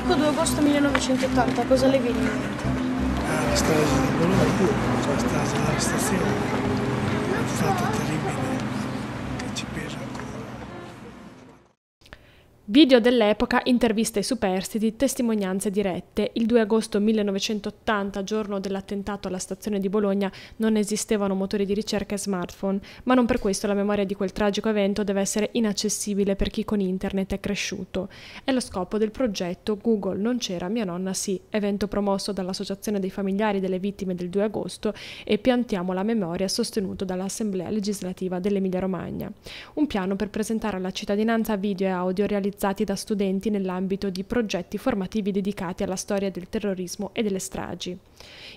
dico 2 agosto 1980, cosa le viene in mente? Ah, la strage di Bologna, la strage della stazione, Video dell'epoca, interviste ai superstiti, testimonianze dirette. Il 2 agosto 1980, giorno dell'attentato alla stazione di Bologna, non esistevano motori di ricerca e smartphone, ma non per questo la memoria di quel tragico evento deve essere inaccessibile per chi con internet è cresciuto. È lo scopo del progetto Google non c'era, mia nonna sì, evento promosso dall'Associazione dei familiari delle vittime del 2 agosto e Piantiamo la memoria sostenuto dall'Assemblea legislativa dell'Emilia Romagna. Un piano per presentare alla cittadinanza video e audio realizzati realizzati da studenti nell'ambito di progetti formativi dedicati alla storia del terrorismo e delle stragi.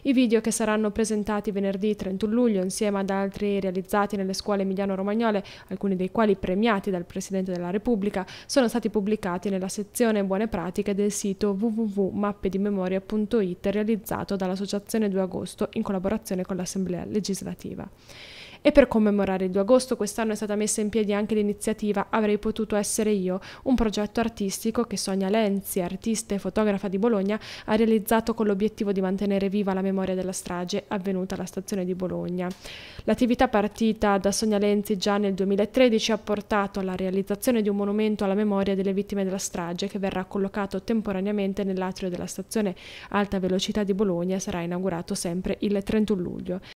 I video che saranno presentati venerdì 31 luglio insieme ad altri realizzati nelle scuole emiliano-romagnole, alcuni dei quali premiati dal Presidente della Repubblica, sono stati pubblicati nella sezione Buone Pratiche del sito www.mappedimemoria.it realizzato dall'Associazione 2 Agosto in collaborazione con l'Assemblea legislativa. E per commemorare il 2 agosto quest'anno è stata messa in piedi anche l'iniziativa Avrei potuto essere io, un progetto artistico che Sonia Lenzi, artista e fotografa di Bologna, ha realizzato con l'obiettivo di mantenere viva la memoria della strage avvenuta alla stazione di Bologna. L'attività partita da Sonia Lenzi già nel 2013 ha portato alla realizzazione di un monumento alla memoria delle vittime della strage che verrà collocato temporaneamente nell'atrio della stazione Alta Velocità di Bologna e sarà inaugurato sempre il 31 luglio.